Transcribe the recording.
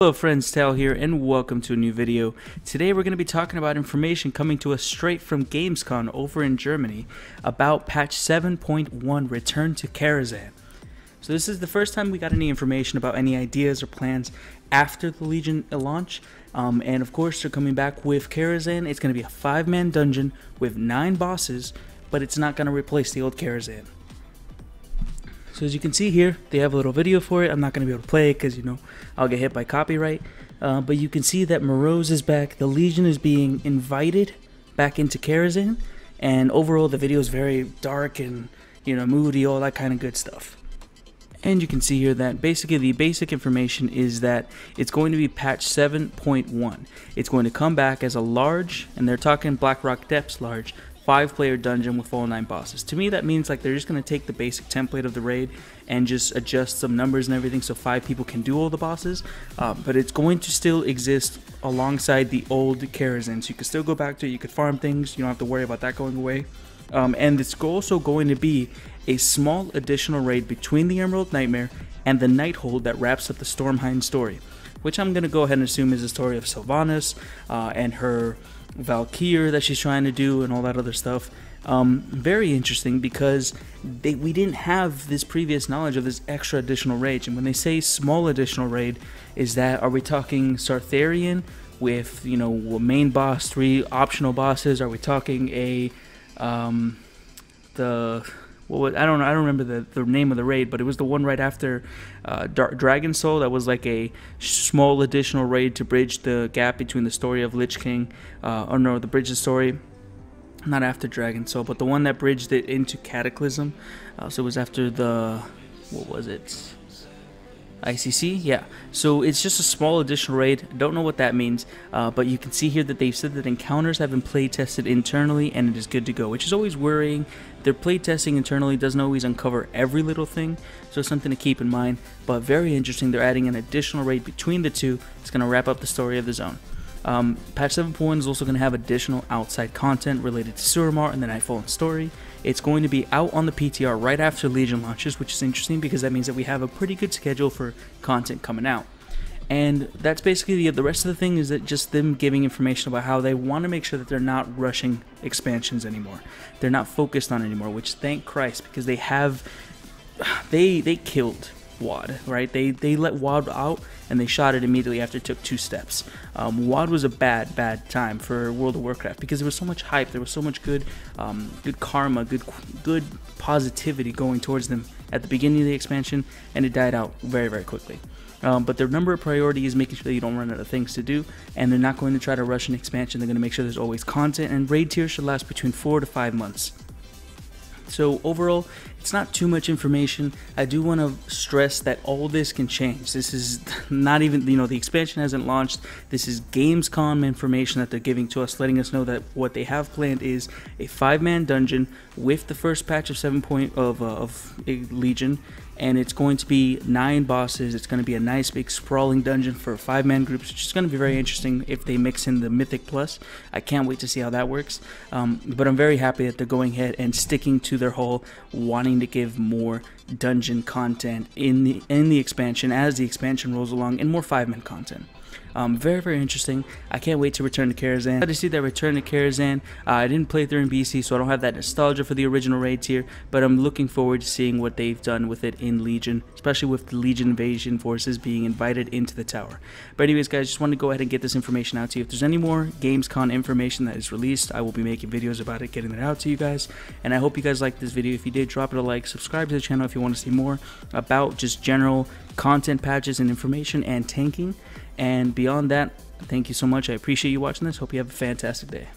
Hello friends, Tal here and welcome to a new video. Today we're going to be talking about information coming to us straight from Gamescom over in Germany about patch 7.1 Return to Karazhan. So this is the first time we got any information about any ideas or plans after the Legion launch. Um, and of course they're coming back with Karazhan. It's going to be a 5-man dungeon with 9 bosses, but it's not going to replace the old Karazhan. So as you can see here, they have a little video for it. I'm not going to be able to play it because, you know, I'll get hit by copyright. Uh, but you can see that Moroes is back. The Legion is being invited back into Karazhan. And overall, the video is very dark and, you know, moody, all that kind of good stuff. And you can see here that basically the basic information is that it's going to be patch 7.1. It's going to come back as a large, and they're talking Blackrock Depths large, five player dungeon with all nine bosses. To me, that means like they're just going to take the basic template of the raid and just adjust some numbers and everything so five people can do all the bosses. Uh, but it's going to still exist alongside the old Karazhan. So you can still go back to it, you could farm things, you don't have to worry about that going away. Um, and it's also going to be a small additional raid between the Emerald Nightmare and the Nighthold that wraps up the Stormheim story, which I'm going to go ahead and assume is the story of Sylvanas uh, and her Valkyr that she's trying to do and all that other stuff. Um, very interesting because they, we didn't have this previous knowledge of this extra additional raid. And when they say small additional raid, is that are we talking Sartharion with you know main boss, three optional bosses? Are we talking a um, the well, I don't know. I don't remember the, the name of the raid, but it was the one right after uh, Dragon Soul. That was like a small additional raid to bridge the gap between the story of Lich King, uh, or no, the bridge the story. Not after Dragon Soul, but the one that bridged it into Cataclysm. Uh, so it was after the what was it? ICC, yeah. So it's just a small additional raid. Don't know what that means, uh, but you can see here that they've said that encounters have been play tested internally and it is good to go, which is always worrying. Their play testing internally doesn't always uncover every little thing, so something to keep in mind. But very interesting. They're adding an additional raid between the two. It's going to wrap up the story of the zone. Um, patch 7.1 is also going to have additional outside content related to Suramar and the Nightfallen story. It's going to be out on the PTR right after Legion launches, which is interesting because that means that we have a pretty good schedule for content coming out. And that's basically the, the rest of the thing is that just them giving information about how they want to make sure that they're not rushing expansions anymore. They're not focused on anymore, which thank Christ because they have they they killed WoD, right? They they let WoD out and they shot it immediately after it took two steps. Um, WoD was a bad bad time for World of Warcraft because there was so much hype, there was so much good um, good karma, good good positivity going towards them at the beginning of the expansion, and it died out very very quickly. Um, but their number of priority is making sure that you don't run out of things to do, and they're not going to try to rush an expansion. They're going to make sure there's always content, and raid tiers should last between four to five months. So overall, it's not too much information. I do want to stress that all this can change. This is not even, you know, the expansion hasn't launched. This is Gamescom information that they're giving to us, letting us know that what they have planned is a five-man dungeon with the first patch of seven point of uh, of Legion and it's going to be nine bosses. It's going to be a nice big sprawling dungeon for five man groups, which is going to be very interesting if they mix in the Mythic Plus. I can't wait to see how that works. Um, but I'm very happy that they're going ahead and sticking to their whole wanting to give more dungeon content in the in the expansion as the expansion rolls along and more five man content. Um, very, very interesting. I can't wait to return to Karazhan. I to see that return to Karazhan. Uh, I didn't play through in BC, so I don't have that nostalgia for the original raids here, but I'm looking forward to seeing what they've done with it in Legion, especially with the Legion invasion forces being invited into the tower. But anyways, guys, just want to go ahead and get this information out to you. If there's any more Gamescom information that is released, I will be making videos about it, getting it out to you guys. And I hope you guys liked this video. If you did, drop it a like, subscribe to the channel if you want to see more about just general content patches and information and tanking. And beyond that, thank you so much. I appreciate you watching this. Hope you have a fantastic day.